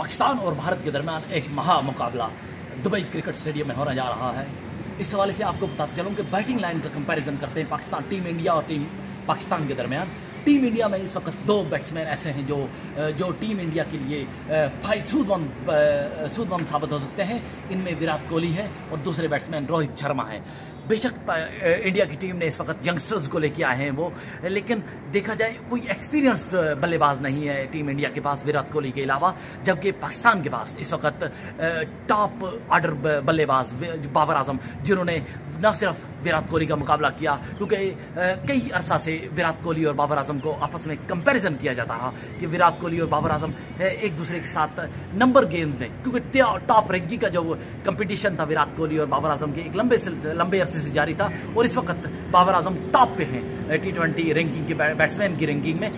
पाकिस्तान और भारत के दरमियान एक महा मुकाबला दुबई क्रिकेट स्टेडियम में होने जा रहा है। इस हवाले से आपको बताते चलूँ कि बैटिंग लाइन का कंपैरिजन करते हैं पाकिस्तान टीम इंडिया और टीम पाकिस्तान के दरमियान। टीम इंडिया में इस वक्त दो बैट्समैन ऐसे हैं जो जो टीम इंडिया के लिए सूदमंद सूदमंद साबित हो सकते हैं। इनमें विराट कोहली है और दूसरे बैट्समैन रोहित शर्मा है। बेशक इंडिया की टीम ने इस वक्त यंगस्टर्स को लेके आए हैं वो, लेकिन देखा जाए, कोई एक्सपीरियंस्ड बल्लेबाज नहीं है टीम इंडिया के पास विराट कोहली के अलावा, जबकि पाकिस्तान के पास इस वक्त टॉप ऑर्डर बल्लेबाज बाबर आज़म, जिन्होंने न सिर्फ़ विराट कोहली का मुकाबला किया, क्योंकि कई अरसा से विराट कोहली और बाबर आज़म को आपस में कंपैरिजन किया जाता रहा कि विराट कोहली और बाबर आज़म एक दूसरे के साथ नंबर गेम में, क्योंकि टॉप रैंकिंग का जो कंपटीशन था विराट कोहली और बाबर आज़म के, एक लंबे लंबे अरसे से जारी था, और इस वक्त बाबर आज़म टॉप पे हैं। टी ट्वेंटी रैंकिंग के बैट्समैन की रैंकिंग में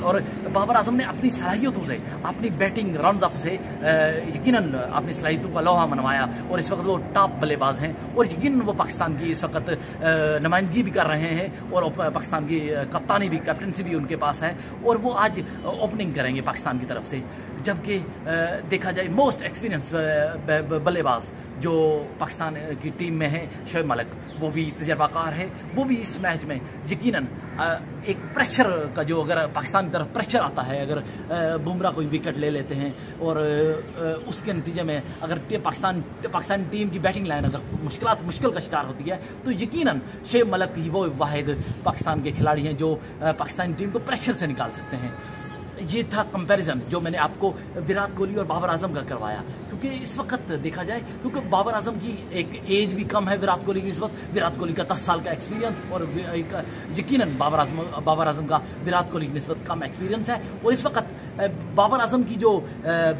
और बाबर आज़म ने अपनी सलाहियतों से, अपनी बैटिंग रन अप से यकीन अपनी सलाहियतों का लोहा मनवाया, और इस वक्त वो टॉप बल्लेबाज हैं, और यकीन वो पाकिस्तान की इस वक्त नुमाइंदगी भी कर रहे हैं, और पाकिस्तान की कप्तानी भी कैप्टनसी भी उनके पास है, और वो आज ओपनिंग करेंगे पाकिस्तान की तरफ़ से, जबकि देखा जाए मोस्ट एक्सपीरियंस बल्लेबाज जो पाकिस्तान की टीम में है, शोएब मलिक, वो भी तजर्बाकार है, वो भी इस मैच में यकीनन एक प्रेशर का जो अगर पाकिस्तान की तरफ़ प्रेशर आता है, अगर बुमराह कोई विकेट ले लेते हैं और उसके नतीजे में अगर पाकिस्तान पाकिस्तान टीम की बैटिंग लाइन अगर मुश्किल मुश्किल का शिकार होती है तो यकीनन शेब मलक ही वो वाहिद पाकिस्तान के खिलाड़ी हैं जो पाकिस्तान टीम को प्रेशर से निकाल सकते हैं। ये था कंपैरिजन जो मैंने आपको विराट कोहली और बाबर आज़म का करवाया। क्योंकि इस वक्त देखा जाए क्योंकि बाबर आज़म की एक एज भी कम है विराट कोहली की इस वक्त। विराट कोहली का दस साल का एक्सपीरियंस और यकीनन बाबर आज़म बाबर आज़म का विराट कोहली की नस्बत कम एक्सपीरियंस है। और इस वक्त बाबर आज़म की जो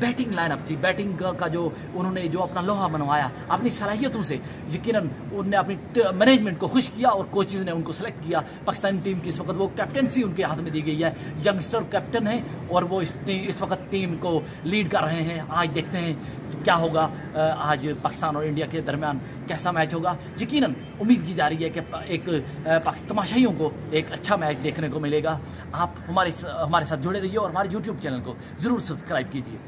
बैटिंग लाइनअप थी बैटिंग का जो उन्होंने जो अपना लोहा बनवाया अपनी सलाहियतों से यकीनन उन्होंने अपनी मैनेजमेंट को खुश किया और कोचेज ने उनको सेलेक्ट किया। पाकिस्तानी टीम की इस वक्त वो कैप्टनसी उनके हाथ में दी गई है। यंगस्टर कैप्टन है और वो इस, इस वक्त टीम को लीड कर रहे हैं। आज देखते हैं क्या होगा आज पाकिस्तान और इंडिया के दरमियान कैसा मैच होगा? यकीनन उम्मीद की जा रही है कि एक तमाशाइयों को एक अच्छा मैच देखने को मिलेगा। आप हमारे हमारे साथ जुड़े रहिए और हमारे यूट्यूब चैनल को ज़रूर सब्सक्राइब कीजिए।